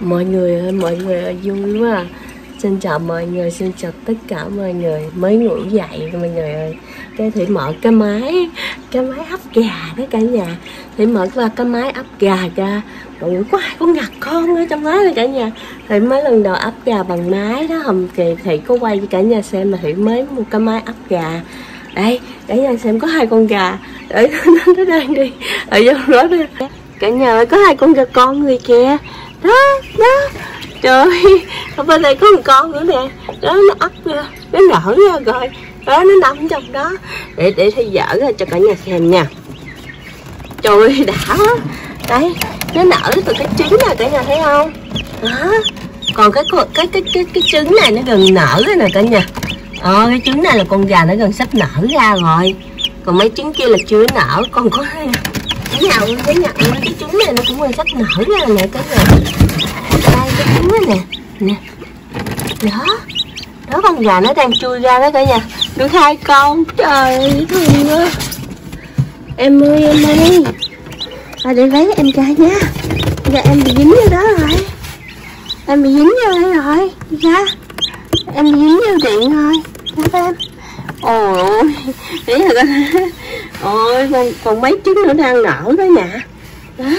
mọi người ơi, mọi người ơi, vui quá à. xin chào mọi người, xin chào tất cả mọi người. Mới ngủ dậy mọi người ơi. Cái thủy mở cái máy cái máy ấp gà đó cả nhà. Thủy mở qua cái máy ấp gà ra. Mọi người có ai con ngặt con ở trong máy này cả nhà. Thủy mới lần đầu ấp gà bằng máy đó hầm kỳ thủy có quay cho cả nhà xem mà thủy mới mua cái máy ấp gà. Đây, cả nhà xem có hai con gà. Ở nó đang đi. Ở trong đó đi. Cả nhà ơi, có hai con gà con người kìa đó đó. Trời ở bên đây có một con nữa nè. Đó nó ấp ra nó nở ra rồi. Đó nó nằm trong đó. Để để thay dở ra cho cả nhà xem nha. Trời ơi, đã. Đây đấy nó nở từ cái trứng này cả nhà thấy không? Đó. Còn cái cái cái cái cái, cái trứng này nó gần nở rồi nè cả nhà. Ờ cái trứng này là con gà nó gần sắp nở ra rồi. Còn mấy trứng kia là chưa nở còn có hai cái nào cái nhậu cái trứng này nó cũng là sắp nở ra nè cái này đây cái trứng này nè. Nè. Đó. Đó con gà nó đang chui ra đó cả nhà. Được hai con. Trời ơi thương quá em ơi em ơi. À, để lấy em trai nha. Dạ em bị dính vô đó rồi. Em bị dính vô đây rồi. Dạ. Em bị dính vô điện rồi. Đúng em. Ôi ý để là ôi còn, còn mấy trứng nữa đang nở đó nè. Đó.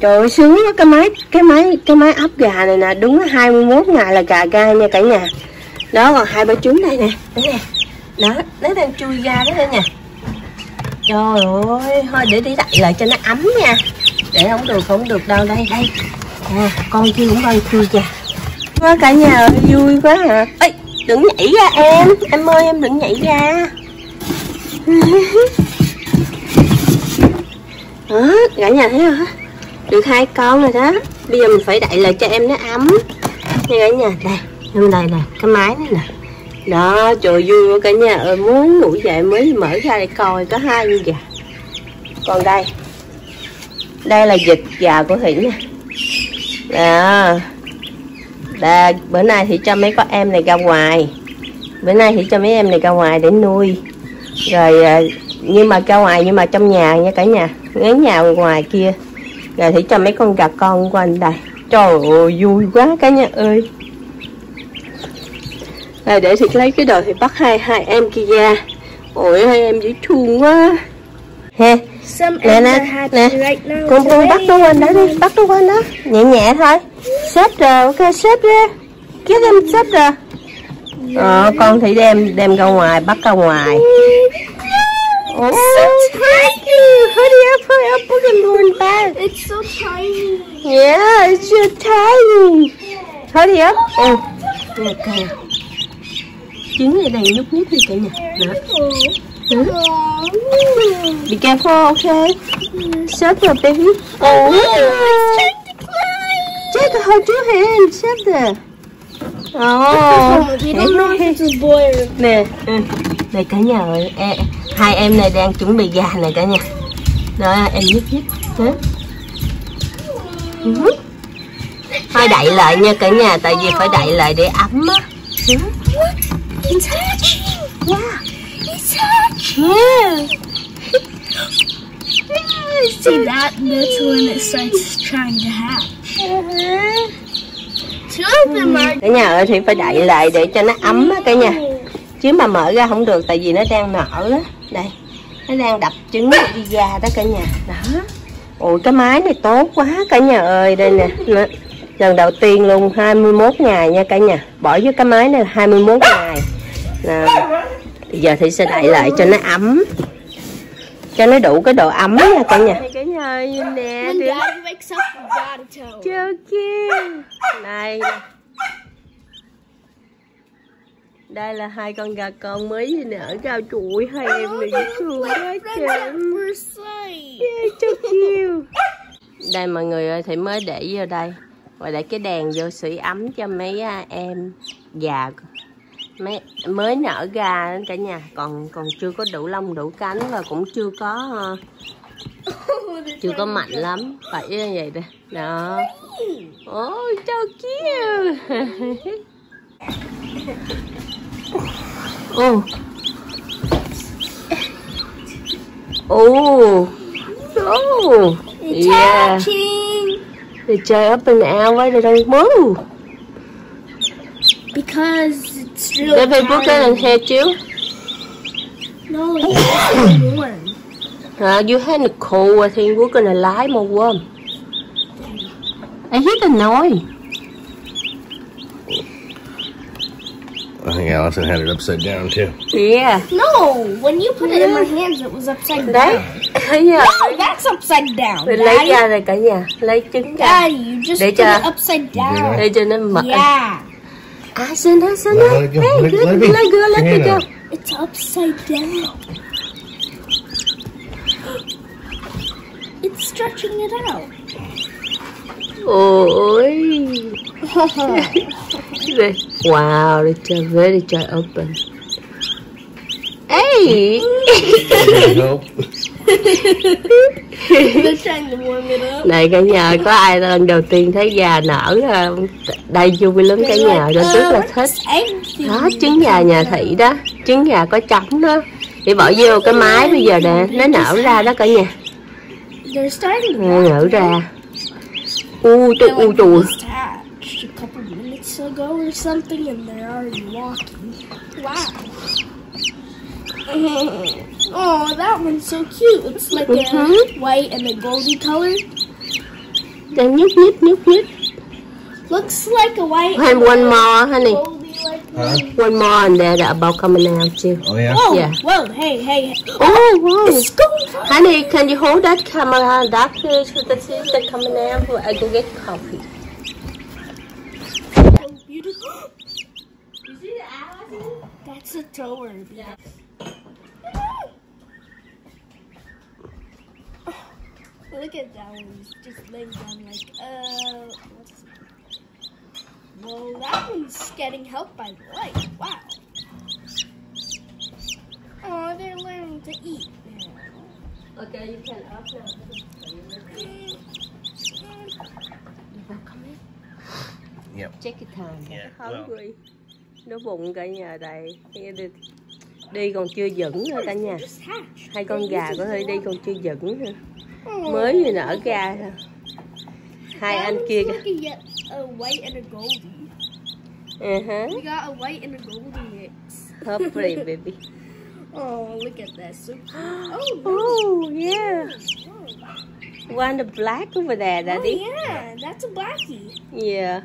Trời ơi sướng đó. cái máy cái máy cái máy ấp gà này nè đúng 21 ngày là gà ra nha cả nhà. Đó còn hai ba trứng đây nè đấy nè. Đó nó đang chui ra đó nha trời ơi thôi để đi đậy lại cho nó ấm nha. Để không được không được đâu đây đây. À, con kia cũng đang chui kìa. Quá cả nhà ơi vui quá hả à. ê đừng nhảy ra em. Em ơi em đừng nhảy ra. đó cả nhà thấy không? Được hai con rồi đó. Bây giờ mình phải đậy lại cho em nó ấm. Nha cả nhà đây trong đây nè cái máy này nè. Đó trời vui quá cả nhà ơi muốn ngủ dậy mới mở ra để coi có hai con gà còn đây đây là vịt gà của thủy nè. Đó. Đà, bữa nay thì cho mấy con em này ra ngoài. Bữa nay thì cho mấy em này ra ngoài để nuôi. Rồi à, nhưng mà ra ngoài nhưng mà trong nhà nha cả nhà ngay nhà ngoài kia. Rồi thì cho mấy con gà con của anh đây. Trời ơi vui quá cả nhà ơi. Rồi để thì lấy cái đồ thì bắt hai hai em kia ra. Ôi hai em dễ thương quá. Ha nè nè nè. con con bắt nó quên đó đi bắt nó quên đó. Nhẹ nhẹ thôi. Xếp rồi ok xếp ra. Kiếm em xếp rồi. Ờ con thì đem đem ra ngoài bắt ra ngoài Oh, thank you. Hurry up, hurry up. Gonna go in bed. It's so tiny. Yeah, it's so tiny. Hurry up. Oh, oh. okay. Trứng ở đây nhúc nhích đi cả nhà. Đó. Huh? Oh, oh. Be careful, okay? Shut up, baby. Oh, Jack, hold your hand. Shut there. Oh, You don't know if it's a boy or nè, ừ. Này cả nhà ơi, e, hai em này đang chuẩn bị gà này cả nhà. Đó, em nhích nhích. Ừ. Thôi đậy lại nha cả nhà, tại vì phải đậy lại để ấm á. See that? That's when it starts trying to hatch. Cả nhà ơi thì phải đậy lại để cho nó ấm á cả nhà. Chứ mà mở ra không được tại vì nó đang nở đó. Đây. Nó đang đập trứng đi ra đó cả nhà. Đó. Ôi cái máy này tốt quá cả nhà ơi. Đây nè. Lần đầu tiên luôn 21 ngày nha cả nhà. Bỏ vô cái máy này là 21 ngày. Nè. Bây giờ thì sẽ đậy lại cho nó ấm. Cho nó đủ cái độ ấm nha cả nhà. Cả nhà ơi nhìn nè. Chưa kêu Này nè. Đây là hai con gà con mới nở ra chuỗi hai em này dễ thương quá trời. Cho kêu Đây mọi người ơi thì mới để vô đây. Rồi để cái đèn vô sưởi ấm cho mấy à, em gà mấy mới nở đó cả nhà. Còn còn chưa có đủ lông đủ cánh và cũng chưa có ờ, chưa có mạnh lắm. Phải như vậy đây đó. Ôi cho kêu ô Oh. ô It's yeah hatching. They try up and out. Why they don't move? Because it's They really put that on hard. head too. No, it's warm. Uh, you had a cold. I think we're gonna lie more warm. I hear the noise. I think Allison had it upside down too. Yeah. No, when you put it in my hands, it was upside Đấy. down. yeah. No, that's upside down. Mình lấy Daddy, ra rồi cả nhà. Lấy trứng ra. Daddy, you just Để put cho- it uh, upside down. Để cho nó mỡ. Yeah, À, xin đó, xin Let uh, đó. Hey, let it- let, let it be. let go, let Hang go. it's upside down. It's stretching it out. Ôi. Wow, they try very try open. Hey. There you go. They're trying to warm it up. Này cả nhà có ai lần đầu tiên thấy già nở không? Đây vui lắm cả nhà, They're rất like, là "Uh, thích. Đó, thing?" trứng gà nhà thị đó, trứng gà có trống đó. Thì bỏ vô cái máy bây giờ nè, nó nở ra đó cả nhà. Walk, nở ra. U They're u tu. Just a couple minutes ago or something, and they're already walking. Wow. oh, that one's so cute. It's like a Mhm. white and a goldy color. Đang nhúc nhích nhúc nhích. Looks like a white And and one a more, honey. like Huh? One more and they're about coming out too. Oh yeah. Whoa, Yeah. whoa, hey, hey. hey. Oh, wow. It's going fast. Honey, can you hold that camera that place with the thing that coming out? I go get coffee. So beautiful. You see the owl? That's a tower. Yeah. Look at that one. He's just laying down like, uh, what's Well, that one's getting help by the light. Wow. Oh, they're learning to eat now. Okay, you can up now. Yep. Check it time. Yeah, Hungry. Nó bụng cả nhà. Nghe Đi, đi còn chưa vững nữa cả nhà. Hai con They gà có thể đi còn chưa vững nữa. Oh, Mới vừa nở ra thôi. Hai anh kia kìa. looking at a white and a goldie. Uh-huh. We got a white and a goldie mix. Hopefully, baby. Oh, look at that. So cute. Oh. Oh, yeah. Oh. One the black over there, Oh, Daddy. yeah, that's a blackie. Yeah.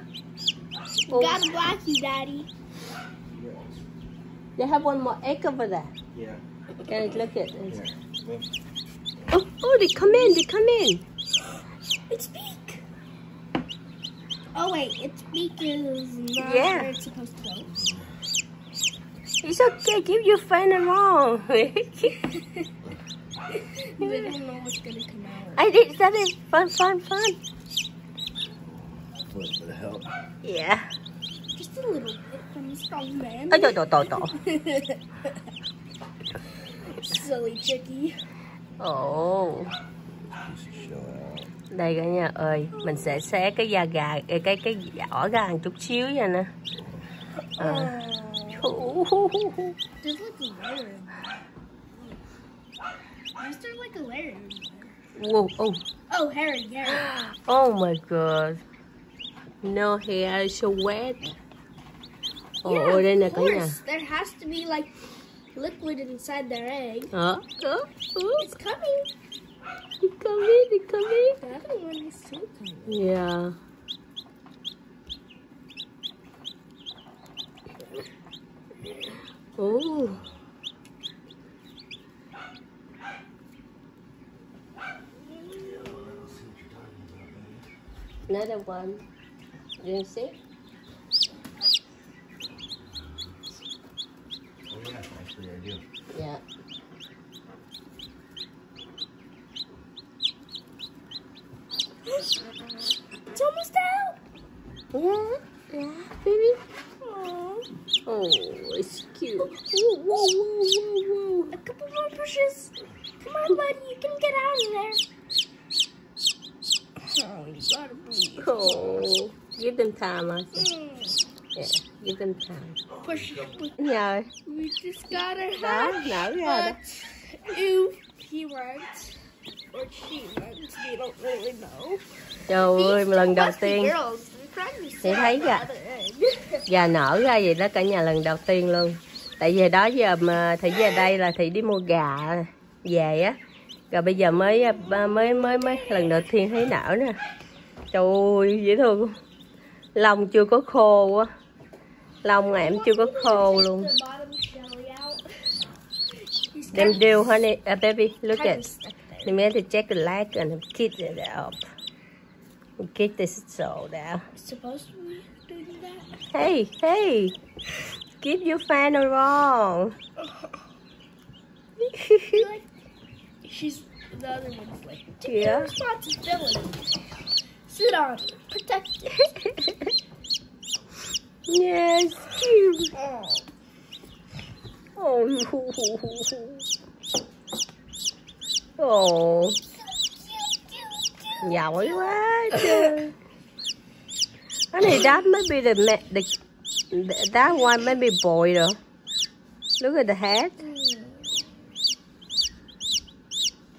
We oh. got a blackie, Daddy. They have one more egg over there. Yeah. Can you look at it? Yeah. Oh, oh, they come in, they come in. Its beak. Oh wait, its beak is not Yeah. where it's supposed to go. It's okay, give your friend a roll. They don't know what's gonna come out. I did that is fun, fun, fun. A little bit help. Yeah. Ôi trời trời trời trời. Silly chickie. Ồ. Out. Đây cả nhà ơi, mình sẽ xé cái da gà, cái cái cái vỏ ra một chút xíu nha nè. À. Oh, there's like a layer. in there. Why is there like a layer? in there? Wow, oh, Oh, Harry, Harry. oh my god. No hair is so wet. Oh, yeah, of course. Kanya. There has to be like liquid inside their egg. Oh, oh, oh. It's coming. It's coming, it's coming. Coming. Yeah. Oh. Another one. You see? Actually Yeah. It's almost out. Yeah. Yeah, baby. Aww. Oh, it's cute. Whoa, whoa, whoa, whoa, whoa. A couple more pushes. Come on, buddy. You can get out of there. Oh, you gotta breathe. Oh, give them time, I think. Mm. Yeah, give them time. Got a đó, nở ra đó. Ew, he worked. or she. We don't really know. trời ơi lần đầu tiên Chị thấy gà- gà nở ra vậy đó cả nhà lần đầu tiên luôn tại vì đó giờ mà thị về đây là thị đi mua gà về á rồi bây giờ mới mới mới mới lần đầu tiên thấy nở nè trời ơi dễ thương lông chưa có khô á lông em chưa có khô luôn Them do honey uh, baby look at you need to check the leg and kick it up kick this so down Supposed to be doing that. hey hey keep your fan around like she's the other one's like take Yeah. your responsibility. Sit on, protect it. Yes, cute. Oh. Oh. Oh. Giỏi quá trời. Honey, that may be the, ma- the that one may be boy though. Look at the head.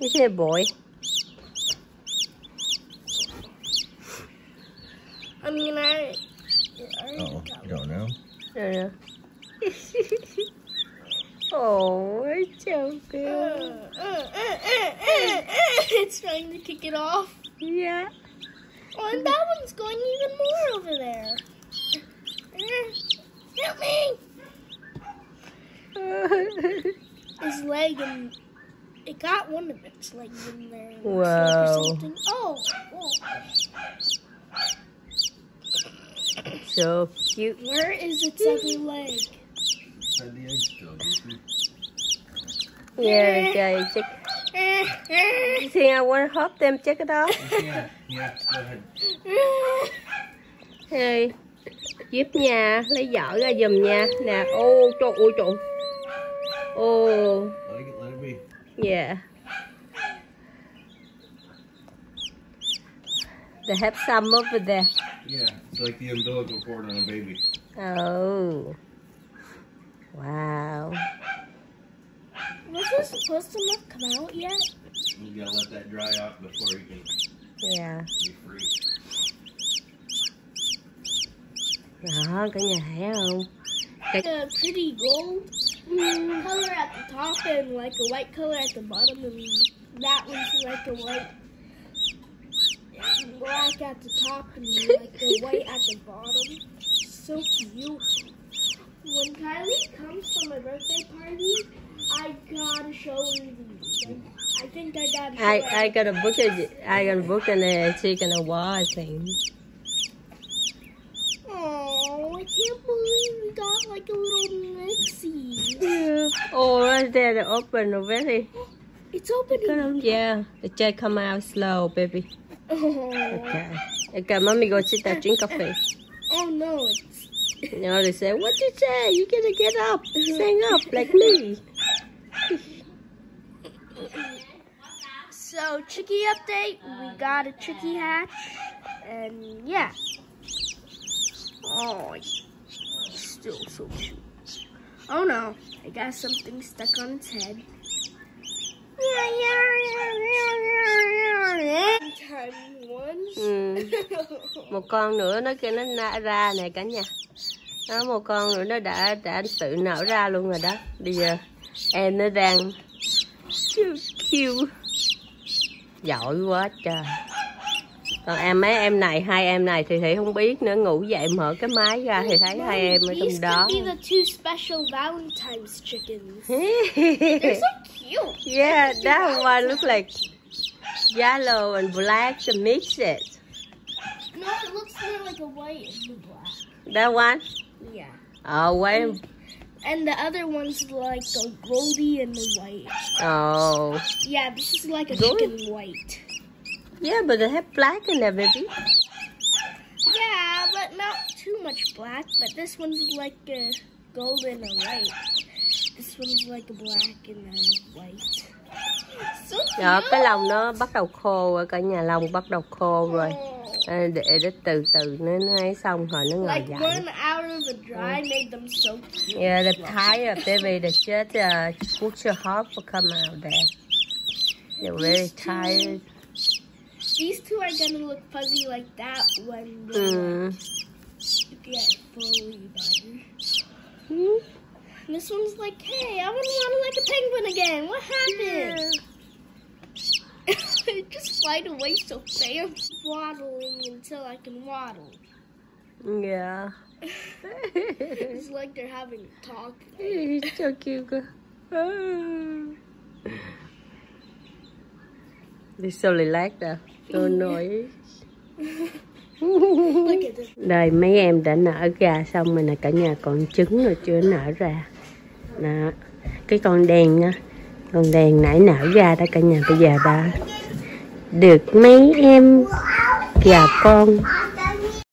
Is it a boy? I mean, I. I Oh, you don't know? Yeah. oh, it's so good. uh, uh, uh, it's trying to kick it off. Yeah. Oh, and that one's going even more over there. Help me! His leg and it got one of its legs in there. looks like, or Wow. Oh, oh, so cute. where is its other leg? Inside the egg still, Goofy. Yeah, okay. Check. You think I want to help them check it out? Yeah, yeah, go ahead. Hey, giúp nha, lấy giỏ ra giùm nha. Nè, ô, trời ơi trời. Ô, Let it, let it be. yeah. They have some over there. Yeah, it's like the umbilical cord on a baby. Oh. Wow. Was this supposed to not come out yet? You gotta let that dry out before you can Yeah. be free. Đó, cả nhà thấy không? Like a pretty gold mm, color at the top and like a white color at the bottom, and that one's like a white and at the top and like a white at the bottom. So cute. When Kylie comes for my birthday party, I gotta show her these. I, I think I gotta I, her. I got a book, I got a book and a chicken a wall, I think. Oh, I can't believe we got like a little Nixie. Yeah. Oh, right there, they open already. It's opening. Yeah, the jet come out slow, baby. Oh, Okay. Okay, mommy go sit down, drink coffee. oh no, it's You they say, what you say? You gotta get up, stand up like me. So, Chicky update. We got a Chicky hatch. And yeah. Oh, still so cute. Oh no, I got something stuck on its head. Ừ. Một con nữa nó kêu nó na- ra nè cả nhà. Đó, một con nữa nó đã đã tự nở ra luôn rồi đó. Bây giờ em nó đang cute. Giỏi quá trời. Còn em mấy em này, hai em này thì Thị không biết nữa. Ngủ dậy mở cái máy ra thì thấy hai em ở trong đó. yeah, that one look like yellow and black to mix it. No, it looks more like a white and the black. That one? Yeah. Oh, white. And the other one's like the goldy and the white. Oh. Yeah, this is like a Gold? chicken white. Yeah, but they have black in there, baby. Yeah, but not too much black. But this one's like a gold and a white. This one's like a black and a white. Đó, cái lông nó bắt đầu khô rồi, cả nhà lông bắt đầu khô rồi. À, Để để từ từ nó nó ấy xong rồi nó ngồi dậy. one out of the dry made them so cute. Yeah, the tired baby, the just uh, put your heart will come out there. They're very tired. These two are gonna look fuzzy like that when they Mm. get fully better. Hmm? This one's like, hey, I want to waddle like a penguin again. What happened? it just flied away so fast. Waddling until I can waddle. Yeah. It's like they're having a talk. He's so cute. They're so relaxed noise. At this. Đây mấy em đã nở ra xong rồi nè cả nhà còn trứng rồi chưa nở ra. Đó. Cái con đen á, con đen nãy nở ra đó cả nhà bây giờ đã được mấy em và con